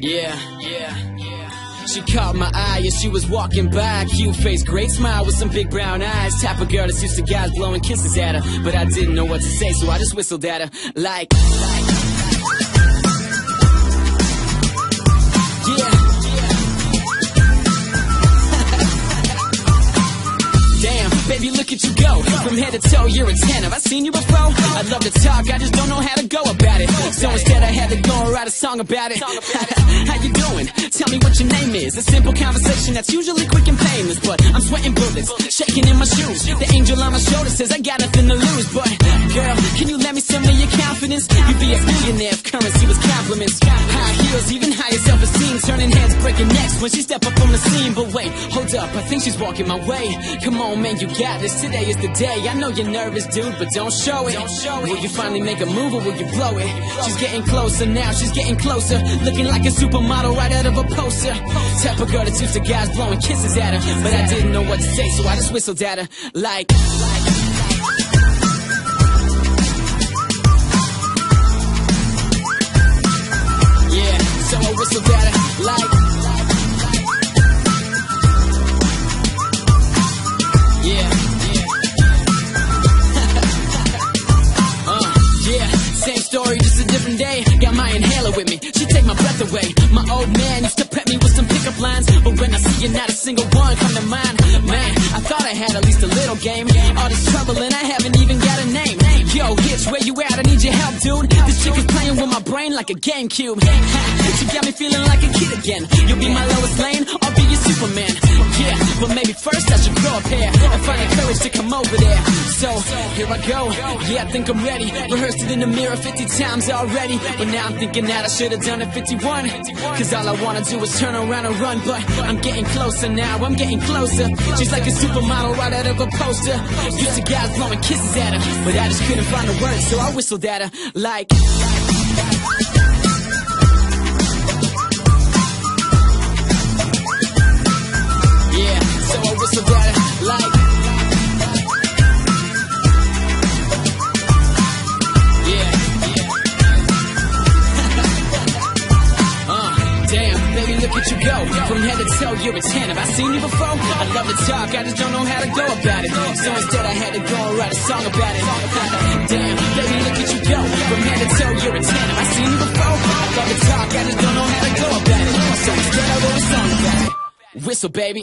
Yeah, yeah, yeah. She caught my eye as she was walking by. Cute face, great smile with some big brown eyes. Type of girl that's used to guys blowing kisses at her. But I didn't know what to say, so I just whistled at her. Like, like. Yeah. Damn, baby, look at you go. From head to toe, you're a 10. Have I seen you before? I love to talk, I just don't know how to go about it. So instead, I had to go and write a song about it. how you doing? Tell me what your name is. A simple conversation that's usually quick and painless. But I'm sweating bullets, shaking in my shoes. The angel on my shoulder says I got nothing to lose. But, girl, can you let me some of your confidence? You'd be a millionaire if currency was compliments. High heels, even higher self esteem. Turning heads, necks when she step up on the scene. But wait, hold up, I think she's walking my way. Come on, man, you got this. Today is the day. I know you're nervous, dude, but don't show it. Don't show it. Will you finally make a move or will you blow it? She's getting closer now, she's getting closer. Looking like a supermodel right out of a poster. Type of girl that's used to guys blowing kisses at her. But I didn't know what to say, so I just whistled at her. Like, day. Got my inhaler with me, she take my breath away. My old man used to prep me with some pickup lines, but when I see you, not a single one come to mind. Man, I thought I had at least a little game. All this trouble and I haven't even got a name. Yo, Hitch, where you at? I need your help, dude. This chick is playing with my brain like a GameCube. she got me feeling like a kid again. You'll be my Lois Lane, I'll be your Superman. Yeah, but maybe first I should grow up here and find the courage to come over there. So, here I go. Yeah, I think I'm ready. Rehearsed it in the mirror 50 times already. But now I'm thinking that I should have done it 51. Cause all I wanna do is turn around and run. But I'm getting closer now, I'm getting closer. She's like a supermodel right out of a poster. Used to guys blowing kisses at her. But I just couldn't find the words, so I whistled at her. Like, look at you go. From head to toe, you're a 10. Have I seen you before? I love to talk, I just don't know how to go about it. So instead, I had to go and write a song about it. Damn, baby, look at you go. From head to toe, you're a 10. Have I seen you before? I love to talk, I just don't know how to go about it. So instead, I wrote a song about it. Whistle, baby.